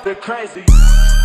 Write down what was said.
up and crazy.